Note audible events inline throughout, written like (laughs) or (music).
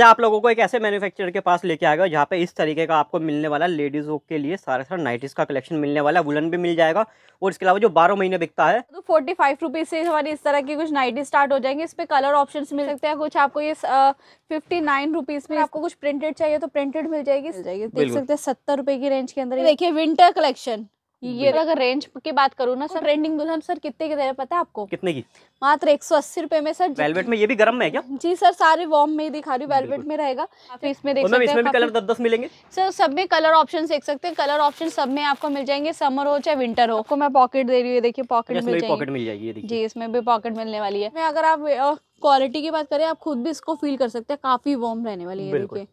आप लोगों को एक ऐसे मैन्युफैक्चरर के पास लेके आएगा जहाँ पे इस तरीके का आपको मिलने वाला लेडीजों के लिए सारा सारा नाइटिस का कलेक्शन मिलने वाला वुलन भी मिल जाएगा और इसके अलावा जो बारह महीने बिकता है। तो फोर्टी फाइव रुपीज़ से हमारी इस तरह की कुछ नाइटी स्टार्ट हो जाएँगे। इस पे कलर ऑप्शन मिल सकते हैं। कुछ आपको ये फिफ्टी नाइन रुपीज़ में आपको कुछ प्रिंटेड चाहिए तो प्रिंटेड मिल जाएगी। मिल जाएगी। देख सकते हैं सत्तर रुपए की रेंज के अंदर ये देखिए विंटर कलेक्शन ये अगर रेंज की बात करूँ ना सर ट्रेंडिंग दुल्हन सर कितने की दे रहे पता है आपको? कितने की? मात्र एक सौ अस्सी रुपए में सर वेलवेट में ये भी गर्म में है क्या? जी सर सारे वॉर्म में ही दिखा रही हूँ वेलवेट में रहेगा। आप इसमें देख सकते इसमें भी हैं कलर दस दस मिलेंगे। सर सब में कलर ऑप्शन देख सकते हैं। कलर ऑप्शन सब में आपको मिल जाएँगे समर हो चाहे विंटर हो। आपको मैं पॉकेट दे रही हूँ देखिए पॉकेट मिल पॉकेट मिल जाएगी जी इसमें भी पॉकेट मिलने वाली है। अगर आप क्वालिटी की बात करें आप खुद भी इसको फील कर सकते हैं। काफ़ी वार्म रहने वाली है। देखिए।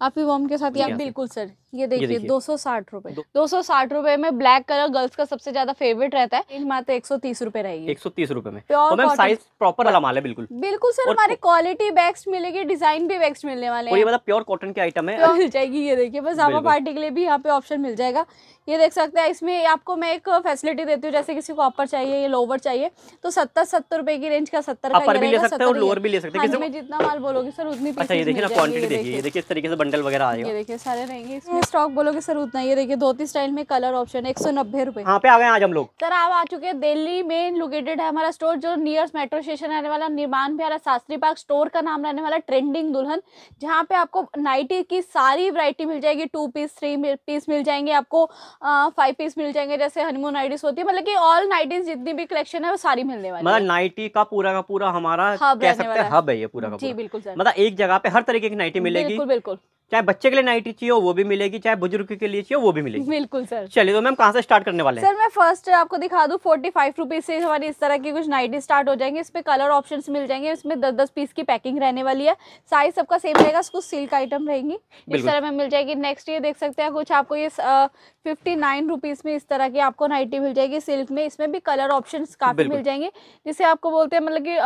काफ़ी वार्म के साथ ये आप बिल्कुल सर ये देखिए। दो सौ साठ रुपए। दो- सौ साठ रुपए में ब्लैक कलर गर्ल्स का सबसे ज़्यादा फेवरेट रहता है। मात्र एक सौ तीस रूपए रहेगी एक सौ तीस रुपए में। और मैम साइज़ प्रॉपर वाला माल है बिल्कुल। बिल्कुल सर हमारी क्वालिटी बेस्ट मिलेगी डिज़ाइन भी बेस्ट मिलने वाले और ये हैं। मतलब प्योर कॉटन के आइटम है। मिल जाएगी ये देखिए बस जामा पार्टी के लिए भी यहाँ पे ऑप्शन मिल जाएगा। ये देख सकते हैं इसमें आपको मैं एक फैसिलिटी देती हूँ जैसे किसी को अपर चाहिए या लोवर चाहिए तो सत्तर सत्तर रुपए की रेंज का सत्तर अपर भी ले सकते हैं और लोअर भी ले सकते हैं। हाँ, जितना माल बोलोगे सर उतनी अच्छा ये देखिए ना क्वांटिटी देखिए ये देखिए। इस तरीके से बंडल वगैरह ये आएगा देखिए सारे रहेंगे इसमें। स्टॉक बोलोगे सर उतना ये देखिए धोती स्टाइल में कलर ऑप्शन एक सौ नब्बे रुपए। यहाँ पे आ गए आज हम लोग। सर आप आ चुके हैं दिल्ली में लोकेटेड है हमारा स्टोर जो नियर मेट्रो स्टेशन रहने वाला निर्माण बिहार शास्त्री पार्क स्टोर का नाम रहने वाला ट्रेंडिंग दुल्हन जहाँ पे आपको नाइटी की सारी वैरायटी मिल जाएगी। टू पीस थ्री पीस मिल जाएँगे आपको फाइव पीस मिल जाएँगे जैसे हनीमून नाइटीज होती है। मतलब की ऑल नाइटीज जितनी भी कलेक्शन है वो सारी मिलने वाली मतलब नाइटी का पूरा का पूरा हमारा कह सकते हैं हब है। ये पूरा का जी बिल्कुल मतलब एक जगह पे हर तरीके की नाइटी मिलेगी। बिल्कुल बिल्कुल। चाहे बच्चे के लिए नाइटी चाहिए वो भी मिलेगी चाहे बुज़ुर्ग के लिए चाहिए वो भी मिलेगी। बिल्कुल सर। चलिए तो मैम कहाँ से स्टार्ट करने वाले हैं? सर मैं फ़र्स्ट आपको दिखा दूँ फोर्टी फाइव रुपीज़ से हमारी इस तरह की कुछ नाइटी स्टार्ट हो जाएँगे। इस पे कलर ऑप्शंस मिल जाएँगे इसमें दस दस पीस की पैकिंग रहने वाली है। साइज़ सबका सेम रहेगा कुछ सिल्क आइटम रहेंगी। इस तरह में मिल जाएगी। नेक्स्ट ये देख सकते हैं कुछ आपको ये फिफ्टी नाइन रुपीज़ में इस तरह की आपको नाइटी मिल जाएगी। सिल्क में इसमें भी कलर ऑप्शन काफ़ी मिल जाएँगे जिसे आपको बोलते हैं मतलब कि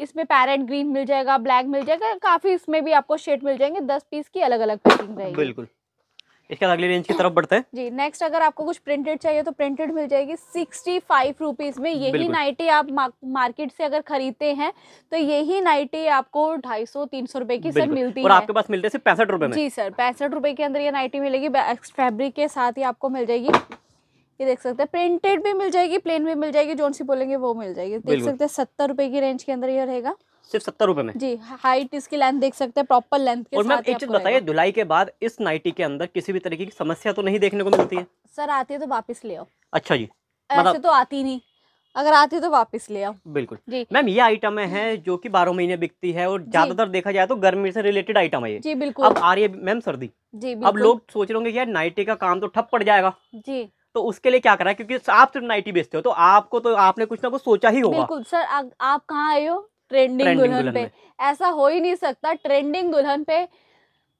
इसमें पैरेट ग्रीन मिल जाएगा ब्लैक मिल जाएगा काफ़ी इसमें भी आपको शेड मिल जाएँगे दस पीस की अलग अलग पैकिंग रहेगी। बिल्कुल। इसके अगली रेंज की तरफ़ बढ़ते हैं। जी नेक्स्ट अगर आपको कुछ प्रिंटेड चाहिए तो प्रिंटेड मिल जाएगी सिक्सटी फाइव रुपीज़ में। यही नाइटी आप मार्केट से अगर खरीदते हैं तो यही नाइटी आपको ढाई सौ तीन सौ रुपए की सर मिलती और है। आपके पास मिलते हैं सिर्फ़ पैंसठ रुपए में। जी सर पैंसठ रुपए के अंदर ये नाइटी मिलेगी। फैब्रिक के साथ ही आपको मिल जाएगी। ये देख सकते हैं। प्रिंटेड भी मिल जाएगी प्लेन भी मिल जाएगी जो सी बोलेंगे वो मिल जाएगी। देख सकते हैं सत्तर रुपए की रेंज के अंदर ये रहेगा। सिर्फ़ सत्तर रुपए में? जी हाइट इसकी लेंथ देख सकते हैं प्रॉपर लेंथ के और मैम साथ एक चीज़ बताइए धुलाई के बाद इस नाइटी के अंदर किसी भी तरीके की समस्या तो नहीं देखने को मिलती है? सर आती है तो वापस ले आओ। अच्छा जी। ऐसे मतलब- तो आती नहीं। अगर आती है तो वापस ले आओ। बिल्कुल। जी। मैम ये आइटम है जो कि बारह महीने बिकती है और ज़्यादातर देखा जाए तो गर्मी से रिलेटेड आइटम है ये। जी बिल्कुल। अब आ रही है मैम सर्दी। जी अब लोग सोच रहे होंगे यार नाइटी का काम तो ठप पड़ जाएगा। जी। तो उसके लिए क्या करा है? क्योंकि आप सिर्फ़ नाइटी बेचते हो तो आपको तो आपने कुछ ना कुछ सोचा ही होगा। बिल्कुल सर आ, आप कहाँ आए हो? ट्रेंडिंग ट्रेंडिंग दुल्हन दुल्हन पे। ऐसा हो ही नहीं सकता ट्रेंडिंग दुल्हन पे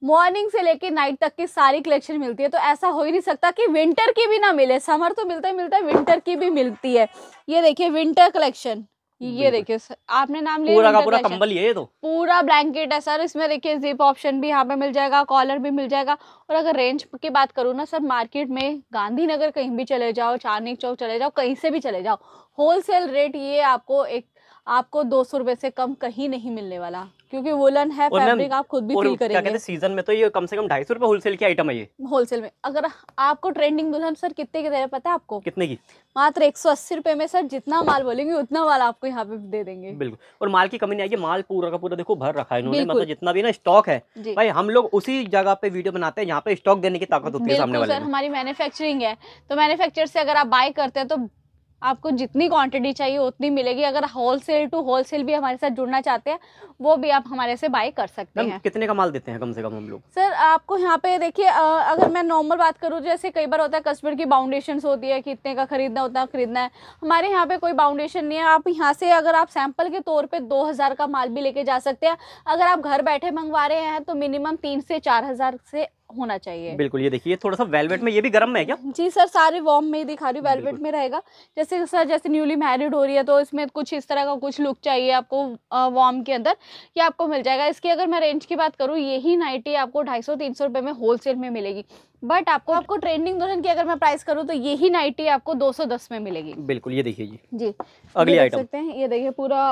मॉर्निंग से लेके नाइट तक की सारी कलेक्शन मिलती है तो ऐसा हो ही नहीं सकता कि विंटर की भी ना मिले। समर तो मिलता ही मिलता है विंटर की भी मिलती है। ये देखिए विंटर कलेक्शन ये देखिए आपने नाम लिया पूरा का पूरा कंबल ये तो। पूरा ब्लैंकेट है सर इसमें देखिए जिप ऑप्शन भी यहाँ पे मिल जाएगा कॉलर भी मिल जाएगा। और अगर रेंज की बात करूँ ना सर मार्केट में गांधीनगर कहीं भी चले जाओ चांदनी चौक चले जाओ कहीं से भी चले जाओ होलसेल रेट ये आपको एक आपको दो सौ रुपए से कम कहीं नहीं मिलने वाला। क्योंकि वुलन है फैब्रिक आप खुद भी फील क्या कहते करेंगे। हैं सीज़न में तो ये कम से कम ढाई सौ रुपए होलसेल की आइटम है ये। होलसेल में। अगर आपको ट्रेंडिंग दुल्हन सर कितने के दे रहे पता है आपको? कितने की? मात्र एक सौ अस्सी रुपए में सर जितना माल बोलेंगे उतना माल आपको यहाँ पे दे देंगे। बिल्कुल। और माल की कमी नहीं आएगी माल पूरा का पूरा देखो भर रखा है इन्होंने मतलब जितना भी ना स्टॉक है भाई हम लोग उसी जगह पे वीडियो बनाते हैं जहाँ पे स्टॉक देने की ताकत होती है सामने वाले हमारी मैन्युफैक्चरिंग है। तो मैन्युफैक्चर से अगर आप बाय करते हैं तो आपको जितनी क्वांटिटी चाहिए उतनी मिलेगी। अगर होलसेल टू होलसेल भी हमारे साथ जुड़ना चाहते हैं वो भी आप हमारे से बाय कर सकते हैं। कितने का माल देते हैं कम से कम हम लोग? सर आपको यहाँ पे देखिए अगर मैं नॉर्मल बात करूँ जैसे कई बार होता है कस्टमर की बाउंडेशन होती है कितने का खरीदना उतना खरीदना है। हमारे यहाँ पे कोई बाउंडेशन नहीं है। आप यहाँ से अगर आप सैंपल के तौर पे 2000 का माल भी लेके जा सकते हैं। अगर आप घर बैठे मंगवा रहे हैं तो मिनिमम तीन से चार हज़ार से होना चाहिए। बिल्कुल ये देखिए थोड़ा सा वेलवेट में ये भी गर्म है क्या? जी सर सारे वॉर्म में ही दिखा रही हूँ वेलवेट में रहेगा। जैसे सर जैसे न्यूली मैरिड हो रही है तो इसमें कुछ इस तरह का कुछ लुक चाहिए आपको वॉर्म के अंदर ये आपको मिल जाएगा। इसकी अगर मैं रेंज की बात करूँ यही नाइटी आपको ढाई सौ तीन सौ रुपये में होलसेल में मिलेगी। बट आपको आपको ट्रेंडिंग दुल्हन की अगर मैं प्राइस करूँ तो यही नाइटी आपको दो सौ दस में मिलेगी। बिल्कुल ये देखिए जी। जी अगली आइटम सकते हैं ये देखिए पूरा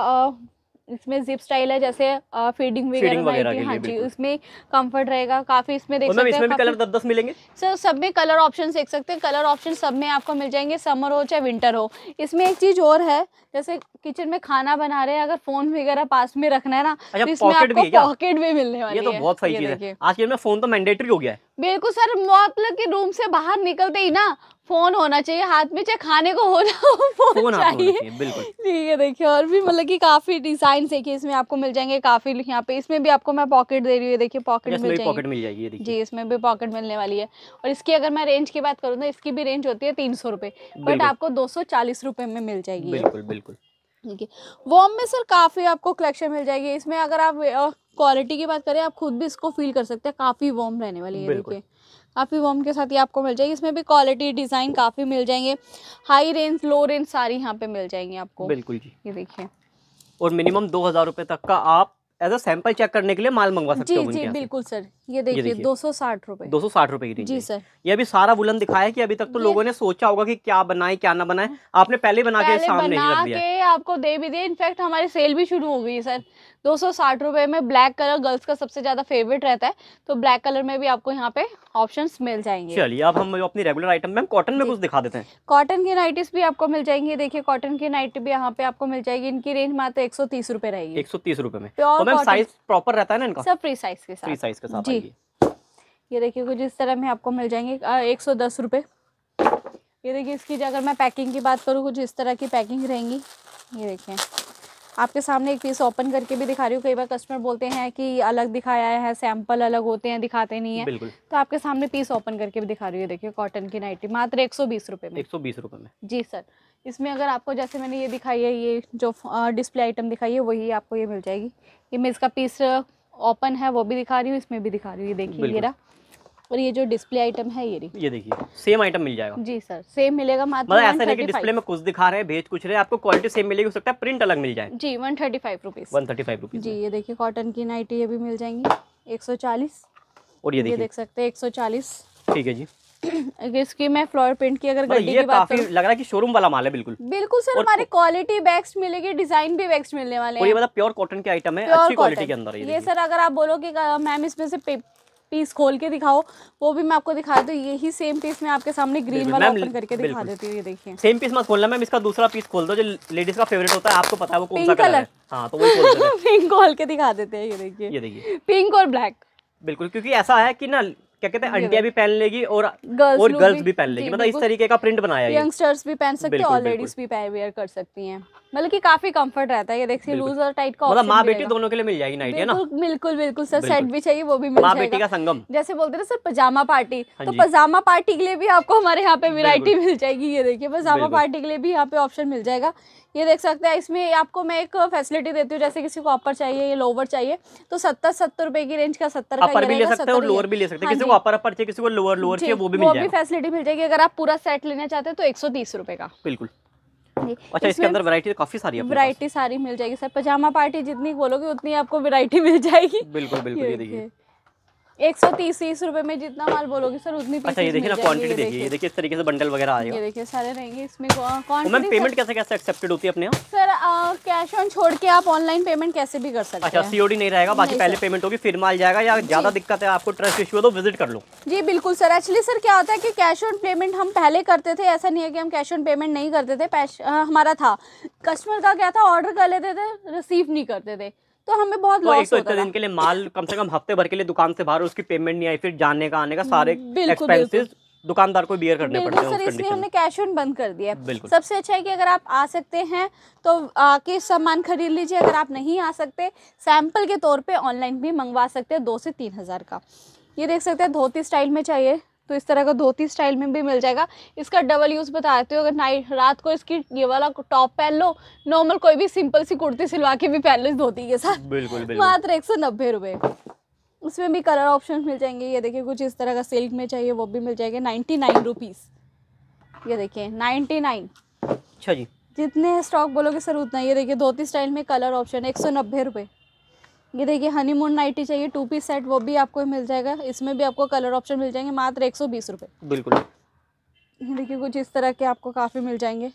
इसमें जिप स्टाइल है जैसे फीडिंग वगैरह हाँ जी उसमें कंफर्ट रहेगा काफ़ी इसमें देख सकते हैं कलर दस दस मिलेंगे? सर सब में कलर ऑप्शन देख सकते हैं कलर ऑप्शन सब में आपको मिल जाएँगे समर हो चाहे विंटर हो। इसमें एक चीज़ और है जैसे किचन में खाना बना रहे हैं अगर फ़ोन वगैरह पास में रखना है ना अच्छा तो इसमें आपको पॉकेट भी मिलने वाली ये तो बहुत सही चीज़ है। आज में फ़ोन तो मैंडेटरी हो गया है। बिल्कुल सर मतलब कि रूम से बाहर निकलते ही ना फ़ोन होना चाहिए हाथ में चाहे खाने को होना हो फ़ोन फ़ोन चाहिए। बिल्कुल। ठीक है देखिए और भी मतलब कि काफ़ी डिज़ाइन देखिए इसमें आपको मिल जाएँगे काफ़ी यहाँ पे इसमें भी आपको मैं पॉकेट दे रही हूँ देखिए पॉकेट मिल जाएँगे। पॉकेट मिल जाएगी जी इसमें भी पॉकेट मिलने वाली है। और इसकी अगर मैं रेंज की बात करूँ तो इसकी भी रेंज होती है तीन सौ रुपये बट आपको दो सौ चालीस रुपये में मिल जाएगी बिल्कुल बिल्कुल। ठीक है वॉम में सर काफ़ी आपको कलेक्शन मिल जाएगी। इसमें अगर आप क्वालिटी की बात करें आप खुद भी इसको फील कर सकते हैं काफ़ी वॉम रहने वाली है। देखिए। काफ़ी वॉम के साथ ही आपको मिल जाएगी। इसमें भी क्वालिटी डिज़ाइन काफ़ी मिल जाएँगे। हाई रेंज लो रेंज सारी यहाँ पे मिल जाएँगी आपको। बिल्कुल जी। ये देखिए। और मिनिमम दो हज़ार रुपये तक का आप एज अ सैंपल चेक करने के लिए माल मंगवा सकते जी जी बिल्कुल सर ये देखिए। दो सौ साठ रुपये दो सौ साठ रुपए की रेंज जी सर। ये अभी सारा वुलन दिखाया कि अभी तक तो लोगों ने सोचा होगा कि क्या बनाए क्या ना बनाए। आपने पहले बना के सामने ही बना दिया। के आपको दे भी दिया इनफैक्ट हमारी सेल भी शुरू हो गई है सर। दो सौ साठ रुपये में ब्लैक कलर गर्ल्स का सबसे ज़्यादा फेवरेट रहता है। तो ब्लैक कलर में भी आपको यहाँ पे ऑप्शन मिल जाएँगे। चलिए अब हम अपनी रेगुलर आइटम में कॉटन में कुछ दिखा देते हैं। कॉटन की नाइटिस भी आपको मिल जाएँगी। देखिए कॉटन की नाइट भी यहाँ पे आपको मिल जाएगी। इनकी रेंज मात्र एक सौ तीस रुपये रहेगी। एक सौ तीस रुपए में। मैम साइज़ प्रॉपर रहता है ना इनका? सब फ्री साइज़ के फ्री साइज़ के साथ जी। ये देखिए कुछ इस तरह में आपको मिल जाएँगे। एक सौ दस रुपये ये देखिए इसकी अगर मैं पैकिंग की बात करूँ कुछ इस तरह की पैकिंग रहेंगी। ये देखिए आपके सामने एक पीस ओपन करके भी दिखा रही हूँ। कई बार कस्टमर बोलते हैं कि अलग दिखाया है सैंपल अलग होते हैं दिखाते नहीं है। बिल्कुल। तो आपके सामने पीस ओपन करके भी दिखा रही हूँ। देखिए कॉटन की नाइटी मात्र एक सौ बीस रुपये में। एक सौ बीस रुपए में। जी सर इसमें अगर आपको जैसे मैंने ये दिखाई है ये जो डिस्प्ले आइटम दिखाई है वही आपको ये मिल जाएगी। ये मैं इसका पीस ओपन है वो भी दिखा रही हूँ इसमें भी दिखा रही हूँ ये देखिए ये रहा और ये जो डिस्प्ले आइटम है ये रही। ये देखिए सेम आइटम मिल जाएगा। जी सर सेम मिलेगा मात्र मतलब ऐसा नहीं कि डिस्प्ले में कुछ दिखा रहे हैं भेज कुछ रहे आपको क्वालिटी सेम मिलेगी हो सकता है प्रिंट अलग मिल जाए। जी one thirty five rupees one thirty five rupees जी ये देखिए कॉटन की नाइटी ये भी मिल जाएँगी एक सौ चालीस। और ये ये देख सकते हैं एक सौ चालीस। ठीक है जी। इसकी मैं फ्लोर प्रिंट की अगर मतलब गड्डी की बात काफ़ी लग रहा है कि शोरूम वाला माल है बिल्कुल। बिल्कुल सर हमारी क्वालिटी बेस्ट मिलेगी डिज़ाइन भी बेस्ट मिलने वाले और ये मतलब प्योर कॉटन के आइटम है अच्छी क्वालिटी के अंदर है ये सर अगर आप बोलो कि मैम इसमें से पीस खोल के दिखाओ वो भी मैं आपको दिखा दूँ यही सेम पीस मैं आपके सामने ग्रीन वाला ओपन करके दिखा देती हूँ ये देखिए। सेम पीस मत खोलना मैम इसका दूसरा पीस खोल दो जो लेडीज़ का फेवरेट होता है आपको पता है वो कौन सा कलर है। हाँ तो वही पिंक (laughs) खोल के दिखा देते हैं ये देखिए। ये देखिए। पिंक और ब्लैक बिल्कुल क्योंकि ऐसा है कि ना क्या कहते हैं अंटिया भी पहन लेगी और गर्ल्स और गर्ल्स भी- पहन लेगी। मतलब इस तरीके का प्रिंट बनाया यंगस्टर्स भी पहन सकते हैं और लेडीज़ भी वेयर कर सकती हैं। मतलब कि काफ़ी कंफर्ट रहता है। ये देखिए लूज और टाइट का मतलब माँ बेटी दोनों के लिए मिल जाएगी नाइट है ना? बिल्कुल बिल्कुल बिल्कुल। सर सेट भी चाहिए वो भी मिल माँ बेटी का संगम। जैसे बोलते हैं ना सर पजामा पार्टी। हाँ तो पजामा पार्टी के लिए भी आपको हमारे यहाँ पे वैरायटी मिल जाएगी ये देखिए। पजामा पार्टी के लिए भी यहाँ पे ऑप्शन मिल जाएगा। ये देख सकते हैं इसमें आपको मैं एक फैसिलिटी देती हूँ जैसे किसी को अपर चाहिए या लोवर चाहिए तो सत्तर सत्तर रुपए की रेंज का सत्तर अपर भी ले सकते हैं और लोअर भी ले सकते हैं। किसी को अपर अपर चाहिए किसी को लोअर लोअर चाहिए वो भी मिल जाएगा। फैसिलिटी मिल जाएगी। अगर आप पूरा सेट लेना चाहते हैं तो एक सौ तीस रुपए का। बिल्कुल। अच्छा इसके अंदर वैरायटी काफ़ी सारी है वैरायटी सारी मिल जाएगी सर। पजामा पार्टी जितनी बोलोगे उतनी आपको वैरायटी (laughs) मिल जाएगी। बिल्कुल बिल्कुल ये देखिए। एक सौ तीस तीस रुपए में जितना माल बोलोगे सर उतनी अच्छा ये देखिए ना क्वांटिटी देखिए ये देखिए। इस तरीके से बंडल वगैरह आएगा ये देखिए सारे रहेंगे इसमें मैम पेमेंट कैसे कैसे एक्सेप्टेड होती है अपने यहाँ? सर कैश ऑन छोड़ के आप ऑनलाइन पेमेंट कैसे भी कर सकते अच्छा सीओडी नहीं रहेगा बाकी पहले पेमेंट होगी फिर माल जाएगा या ज़्यादा दिक्कत है आपको ट्रस्ट इशू है तो विज़िट कर लो। जी बिल्कुल सर। एक्चुअली सर क्या होता है कि कैश ऑन पेमेंट हम पहले करते थे ऐसा नहीं है कि हम कैश ऑन पेमेंट नहीं करते थे हमारा था। कस्टमर का क्या था ऑर्डर कर लेते थे रिसीव नहीं करते थे। तो हमें बहुत लॉस तो होता दिन के लिए माल कम से कम हफ़्ते भर के लिए दुकान से बाहर उसकी पेमेंट नहीं आई फिर जाने का आने का सारे एक्सपेंसेस दुकानदार को बियर करने पड़ते हैं सर इसलिए हमने कैश ऑन बंद कर दिया है। सबसे अच्छा है कि अगर आप आ सकते हैं तो आके सामान खरीद लीजिए अगर आप नहीं आ सकते सैंपल के तौर पे ऑनलाइन भी मंगवा सकते हैं दो से तीन हज़ार का। ये देख सकते हैं धोती स्टाइल में चाहिए। तो इस तरह का धोती स्टाइल में भी मिल जाएगा। इसका डबल यूज़ बता देते हो अगर नाइट रात को इसकी ये वाला टॉप पहन लो नॉर्मल कोई भी सिंपल सी कुर्ती सिलवा के भी पहन लो इस धोती के साथ। बिल्कुल बिल्कुल। मात्र एक सौ नब्बे रुपये उसमें भी कलर ऑप्शन मिल जाएँगे। ये देखिए कुछ इस तरह का सिल्क में चाहिए वो भी मिल जाएँगे। नाइन्टी नाइन रुपीज़ ये देखिए नाइन्टी नाइन। अच्छा जी। जितने स्टॉक बोलोगे सर उतना ये देखिए धोती स्टाइल में कलर ऑप्शन एक सौ नब्बे रुपये ये देखिए हनीमून नाइटी चाहिए टू पीस सेट वो भी आपको मिल जाएगा। इसमें भी आपको कलर ऑप्शन मिल जाएँगे मात्र एक सौ बीस रुपये बिल्कुल। ये देखिए कुछ इस तरह के आपको काफ़ी मिल जाएँगे।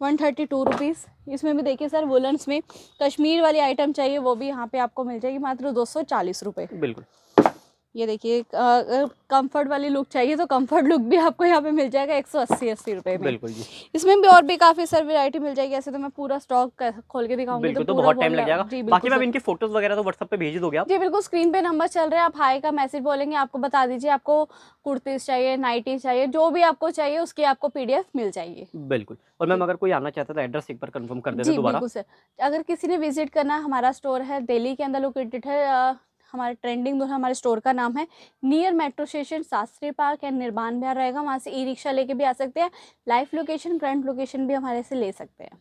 वन थर्टी टू रुपीज़ इसमें भी देखिए सर वुलन्स में कश्मीर वाली आइटम चाहिए वो भी यहाँ पे आपको मिल जाएगी मात्र दो सौ चालीस रुपये बिल्कुल। ये देखिए कंफर्ट वाली लुक चाहिए तो कंफर्ट लुक भी आपको यहाँ पे मिल जाएगा एक सौ अस्सी अस्सी रुपये में। बिल्कुल जी। इसमें भी और भी काफ़ी सर वैरायटी मिल जाएगी ऐसे तो मैं पूरा स्टॉक खोल के दिखाऊँगी बिल्कुल तो बहुत टाइम लग जाएगा। जी बाकी मैम सर। इनकी फ़ोटोज़ वगैरह तो व्हाट्सएप पे भेज दोगे आप? जी बिल्कुल स्क्रीन पे नंबर चल रहे हैं आप हाई का मैसेज बोलेंगे आपको बता दीजिए आपको कुर्तीज चाहिए नाइटीज चाहिए जो भी आपको चाहिए उसकी आपको पीडीएफ मिल जाएगी। बिल्कुल और मैम अगर कोई आना चाहता है तो एड्रेस एक बार कंफर्म कर देते दोबारा। अगर किसी ने विज़िट करना हमारा स्टोर है दिल्ली के अंदर लोकेटेड है हमारे ट्रेंडिंग दोनों हमारे स्टोर का नाम है near metro station Shastri Park and Nirman Vihar रहेगा। वहाँ से ई रिक्शा लेके भी आ सकते हैं। लाइव लोकेशन करंट लोकेशन भी हमारे से ले सकते हैं।